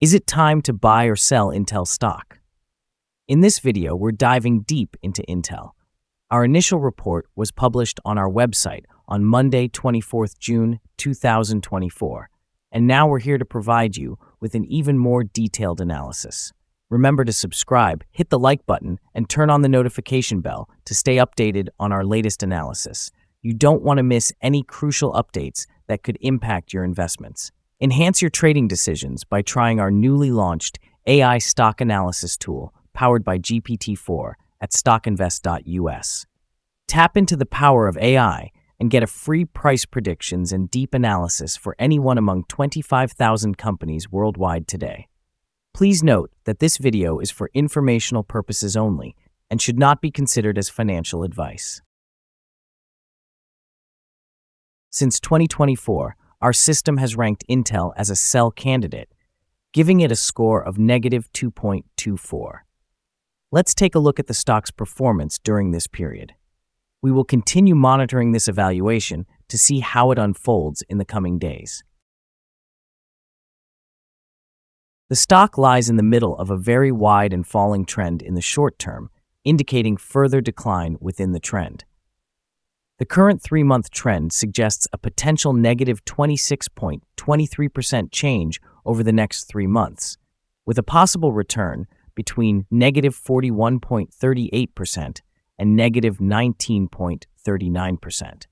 Is it time to buy or sell Intel stock? In this video, we're diving deep into Intel. Our initial report was published on our website on Monday, 24th June 2024, and now we're here to provide you with an even more detailed analysis. Remember to subscribe, hit the like button, and turn on the notification bell to stay updated on our latest analysis. You don't want to miss any crucial updates that could impact your investments. Enhance your trading decisions by trying our newly launched AI stock analysis tool powered by GPT-4 at stockinvest.us. Tap into the power of AI and get a free price predictions and deep analysis for anyone among 25,000 companies worldwide today. Please note that this video is for informational purposes only and should not be considered as financial advice. Since 2024, our system has ranked Intel as a sell candidate, giving it a score of negative 2.24. Let's take a look at the stock's performance during this period. We will continue monitoring this evaluation to see how it unfolds in the coming days. The stock lies in the middle of a very wide and falling trend in the short term, indicating further decline within the trend. The current three month trend suggests a potential negative 26.23% change over the next three months, with a possible return between negative 41.38% and negative 19.39%.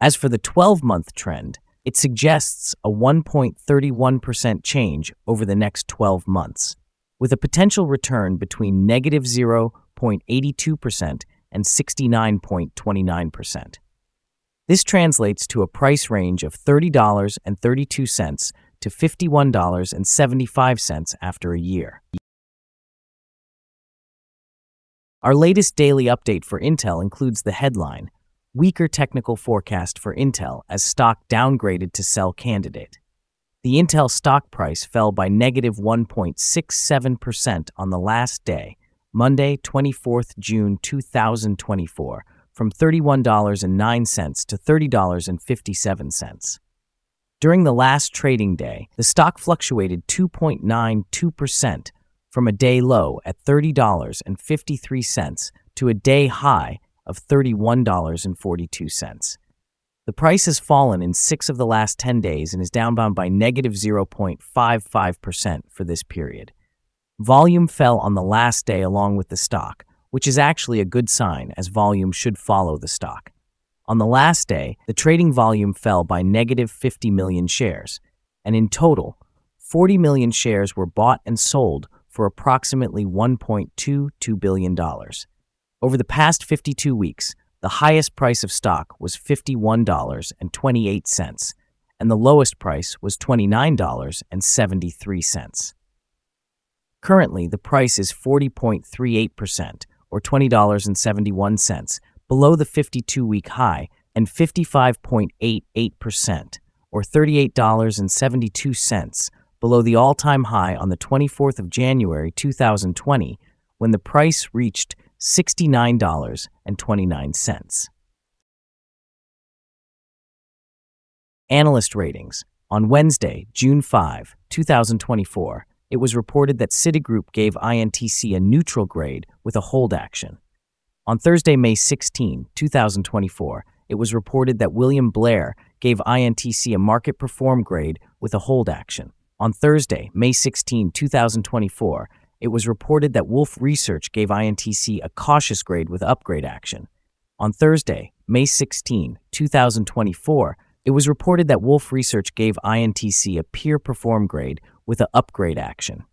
As for the 12 month trend, it suggests a 1.31% change over the next 12 months, with a potential return between negative 0.82% and 69.29%. This translates to a price range of $30.32 to $51.75 after a year. Our latest daily update for Intel includes the headline Weaker technical forecast for Intel as stock downgraded to sell candidate. The Intel stock price fell by negative 1.67% on the last day Monday, 24th June 2024, from $31.09 to $30.57. During the last trading day, the stock fluctuated 2.92% from a day low at $30.53 to a day high of $31.42. The price has fallen in six of the last 10 days and is downbound by negative 0.55% for this period. Volume fell on the last day along with the stock, which is actually a good sign as volume should follow the stock. On the last day, the trading volume fell by negative 50 million shares, and in total, 40 million shares were bought and sold for approximately $1.22 billion. Over the past 52 weeks, the highest price of stock was $51.28, and the lowest price was $29.73. Currently, the price is 40.38%, or $20.71, below the 52 week high, and 55.88%, or $38.72, below the all time high on the 24th of January 2020, when the price reached $69.29. Analyst ratings. On Wednesday, June 5, 2024, it was reported that Citigroup gave INTC a neutral grade with a hold action. On Thursday, May 16, 2024, it was reported that William Blair gave INTC a market perform grade with a hold action. On Thursday, May 16, 2024, it was reported that Wolfe Research gave INTC a cautious grade with upgrade action. On Thursday, May 16, 2024, it was reported that Wolfe Research gave INTC a peer perform grade with an upgrade action.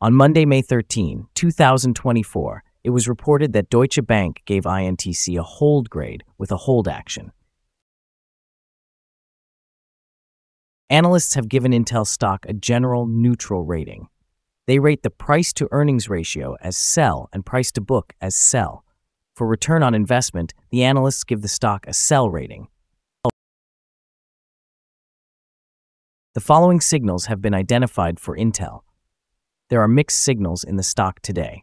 On Monday, May 13, 2024, it was reported that Deutsche Bank gave INTC a hold grade with a hold action. Analysts have given Intel stock a general neutral rating. They rate the price to earnings ratio as sell and price to book as sell. For return on investment, the analysts give the stock a sell rating. The following signals have been identified for Intel. There are mixed signals in the stock today.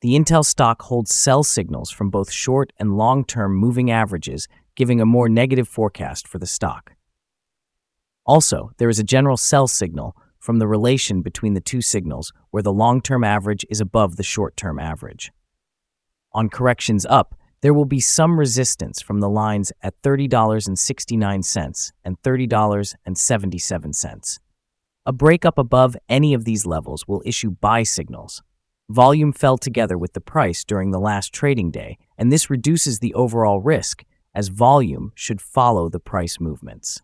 The Intel stock holds sell signals from both short and long term moving averages, giving a more negative forecast for the stock. Also, there is a general sell signal from the relation between the two signals where the long-term average is above the short-term average. On corrections up, there will be some resistance from the lines at $30.69 and $30.77. A breakup above any of these levels will issue buy signals. Volume fell together with the price during the last trading day, and this reduces the overall risk as volume should follow the price movements.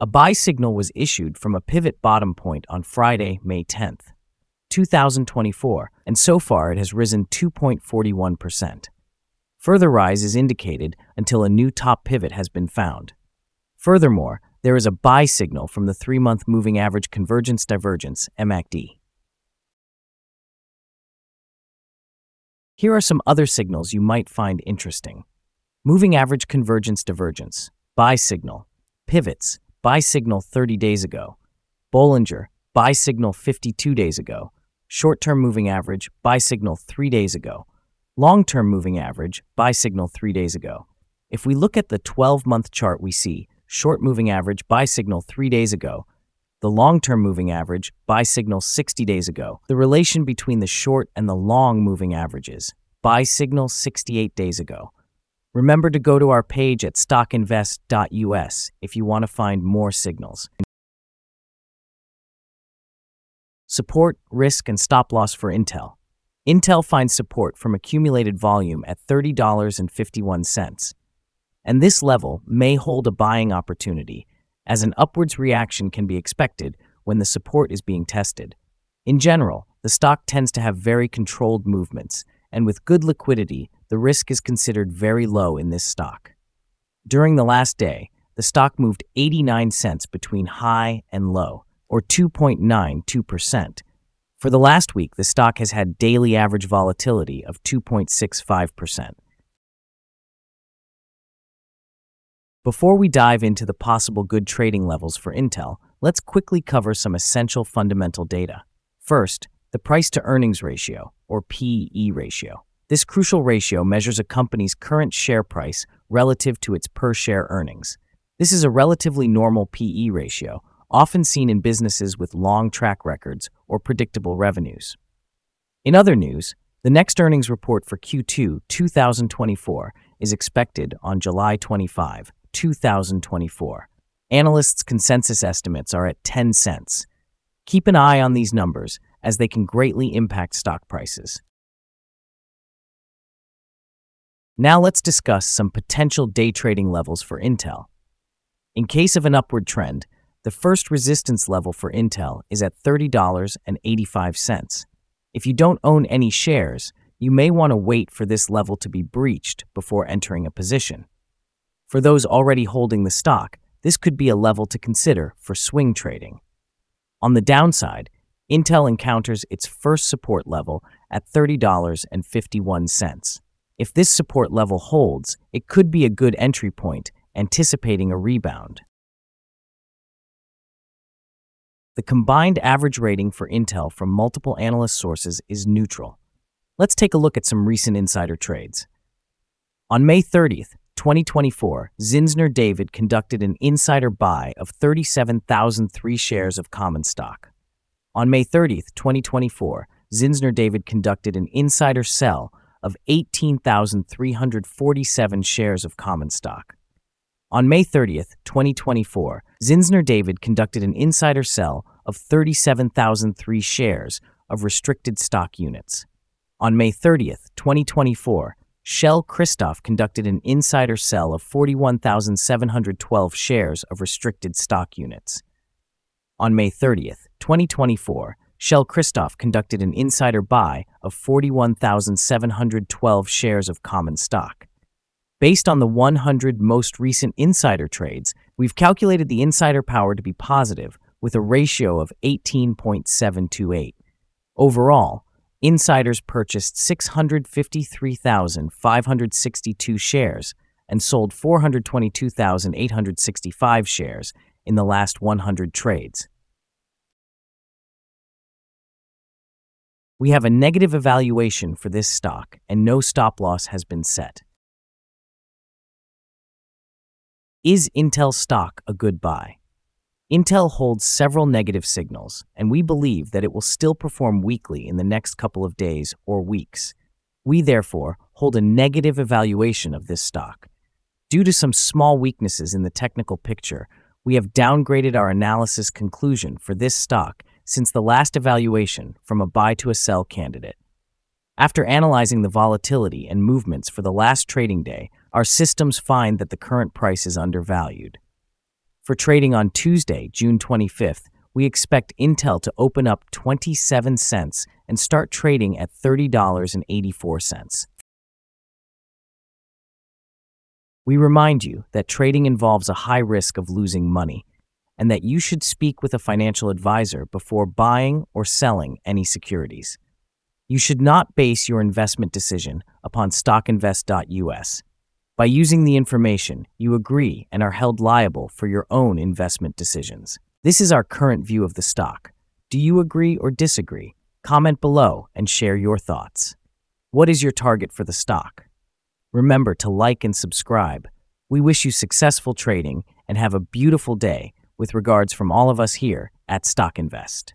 A buy signal was issued from a pivot bottom point on Friday, May 10th, 2024, and so far it has risen 2.41%. Further rise is indicated until a new top pivot has been found. Furthermore, there is a buy signal from the three month moving average convergence divergence, MACD. Here are some other signals you might find interesting moving average convergence divergence, buy signal, pivots, buy signal 30 days ago, Bollinger, buy signal 52 days ago, short term moving average, buy signal 3 days ago, long term moving average, buy signal 3 days ago. If we look at the 12 month chart, we see short moving average, buy signal 3 days ago, the long term moving average, buy signal 60 days ago, the relation between the short and the long moving averages, buy signal 68 days ago. Remember to go to our page at stockinvest.us if you want to find more signals. Support, risk, and stop loss for Intel. Intel finds support from accumulated volume at $30.51, and this level may hold a buying opportunity as an upwards reaction can be expected when the support is being tested. In general, the stock tends to have very controlled movements, and with good liquidity, the risk is considered very low in this stock. During the last day, the stock moved 89 cents between high and low, or 2.92%. For the last week, the stock has had daily average volatility of 2.65%. Before we dive into the possible good trading levels for Intel, let's quickly cover some essential fundamental data. First, the price to earnings ratio, or PE ratio. This crucial ratio measures a company's current share price relative to its per share earnings. This is a relatively normal PE ratio, often seen in businesses with long track records or predictable revenues. In other news, the next earnings report for Q2 2024 is expected on July 25, 2024. Analysts' consensus estimates are at 10 cents. Keep an eye on these numbers as they can greatly impact stock prices. Now let's discuss some potential day trading levels for Intel. In case of an upward trend, the first resistance level for Intel is at $30.85. If you don't own any shares, you may want to wait for this level to be breached before entering a position. For those already holding the stock, this could be a level to consider for swing trading. On the downside, Intel encounters its first support level at $30.51. If this support level holds, it could be a good entry point, anticipating a rebound. The combined average rating for Intel from multiple analyst sources is neutral. Let's take a look at some recent insider trades. On May 30th, 2024, Zinsner David conducted an insider buy of 37,003 shares of common stock. On May 30th, 2024, Zinsner David conducted an insider sell of 18,347 shares of common stock. On May 30th, 2024, Zinsner David conducted an insider sell of 37,003 shares of restricted stock units. On May 30th, 2024, Schell Christoph conducted an insider sell of 41,712 shares of restricted stock units. On May 30th, 2024, Schell Christoph conducted an insider buy of 41,712 shares of common stock. Based on the 100 most recent insider trades, we've calculated the insider power to be positive with a ratio of 18.728. Overall, insiders purchased 653,562 shares and sold 422,865 shares in the last 100 trades. We have a negative evaluation for this stock and no stop loss has been set. Is Intel stock a good buy? Intel holds several negative signals, and we believe that it will still perform weakly in the next couple of days or weeks. We therefore hold a negative evaluation of this stock. Due to some small weaknesses in the technical picture, we have downgraded our analysis conclusion for this stock since the last evaluation from a buy to a sell candidate. After analyzing the volatility and movements for the last trading day, our systems find that the current price is undervalued. For trading on Tuesday, June 25th, we expect Intel to open up 27 cents and start trading at $30.84. We remind you that trading involves a high risk of losing money and that you should speak with a financial advisor before buying or selling any securities. You should not base your investment decision upon stockinvest.us. By using the information, you agree and are held liable for your own investment decisions. This is our current view of the stock. Do you agree or disagree? Comment below and share your thoughts. What is your target for the stock? Remember to like and subscribe. We wish you successful trading and have a beautiful day with regards from all of us here at Stock Invest.